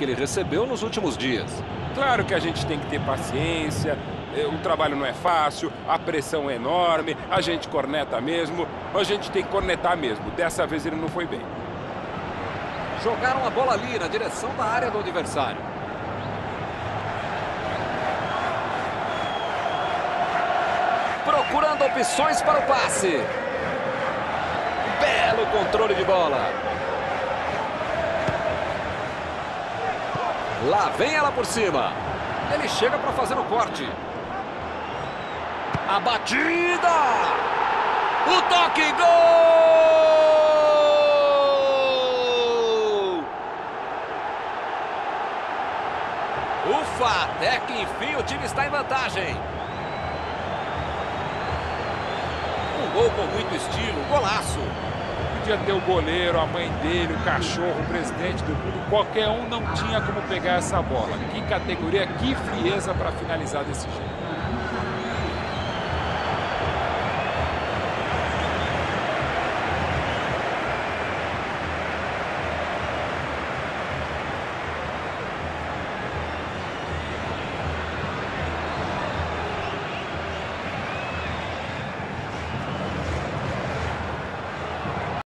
que ele recebeu nos últimos dias. Claro que a gente tem que ter paciência, eh, o trabalho não é fácil, a pressão é enorme, a gente corneta mesmo, a gente tem que cornetar mesmo. Dessa vez ele não foi bem. Jogaram a bola ali na direção da área do adversário. Procurando opções para o passe. Belo controle de bola. Lá vem ela por cima. Ele chega para fazer o corte. A batida! O toque, gol! Ufa, até que enfim o time está em vantagem. Um gol com muito estilo, golaço. Podia ter o goleiro, a mãe dele, o cachorro, o presidente do clube. Qualquer um não tinha como pegar essa bola. Que categoria, que frieza para finalizar desse jeito.